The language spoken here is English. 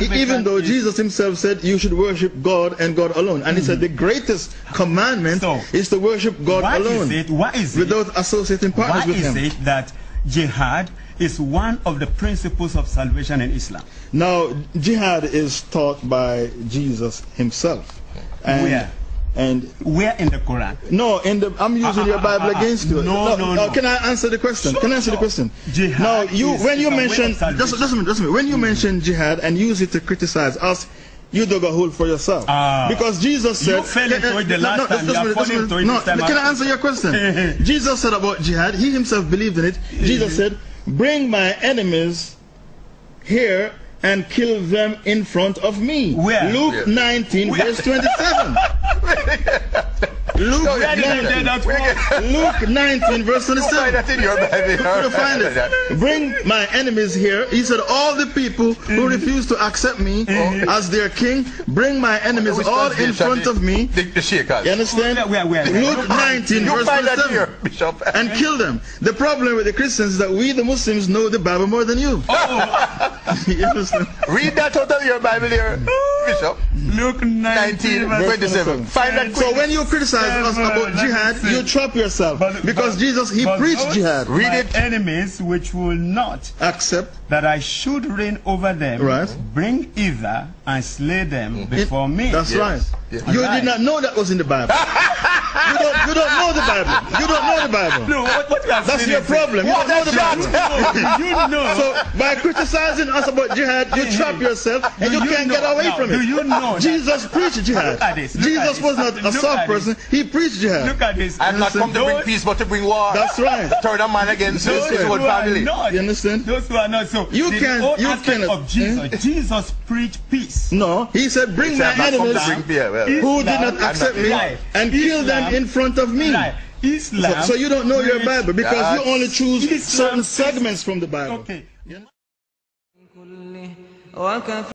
Even though Jesus himself said you should worship God and God alone. And he said the hmm. greatest commandment So, is to worship God why alone is it? Why is it? without associating partners with him. Why is it that jihad is one of the principles of salvation in Islam? Now, jihad is taught by Jesus himself. And, Where? And Where in the Quran? no, in the I'm using Ah, your ah, Bible ah, ah. against you. No, no, no. Can I answer the question? Sure, can I answer the question? Jihad now, you is- when you is a way of mention just, salvation. just a minute, just a minute. When you mention jihad and use it to criticize us, you dug a hole for yourself. Ah. because Jesus said You fell into it the last time, you are just minute, just a falling into it. No, this time can I answer your question? Jesus said about jihad, he himself believed in it. Jesus said, Bring my enemies here and kill them in front of me. Where? Luke 19, verse 27. Luke, did 19, that? Luke 19, verse Find 27. that in your Bible. Find it. Bring my enemies here. He said, All the people who mm-hmm. refuse to accept me mm-hmm. as their king, bring my enemies all in front of me. The, the Shakers. You understand? Luke 19, verse 27 and kill them. The problem with the Christians is that we, the Muslims, know the Bible more than you. Oh, you understand? Read that out of your Bible here, Bishop. Luke 19, 19, verse 27. Find that So when you criticize us about jihad, you trap yourself. But- because but- Jesus, he preached jihad. Read my it. enemies which will not Accept. that I should reign over them, Right. bring hither and slay them before me. That's Yes. right. Yes. You Right. did not know that was in the Bible. you, don't, you don't know the Bible. You don't know the Bible. No, what, what you are That's your problem. You What don't know the Bible. you know. So by criticizing us about jihad, you mm-hmm. trap yourself and Do you you can't know- get away now, from it. do you know that- Jesus preached jihad. Look at this, look Jesus at was this. not a Look soft person. He preached jihad. Look at this. I'm not come to bring peace, but to bring war. That's right. Turn a man against Those his who own are family. not, You understand? Those who are not. So You can- whole you aspect cannot- of Jesus. Eh? Jesus preached peace. No, he said, bring He my said, "I'm not come to enemies bring- yeah, well, who did not accept me and kill them Islam- in front of me. Right. Islam. So, so, you don't know your Bible because you only choose Islam certain segments from the Bible. Okay.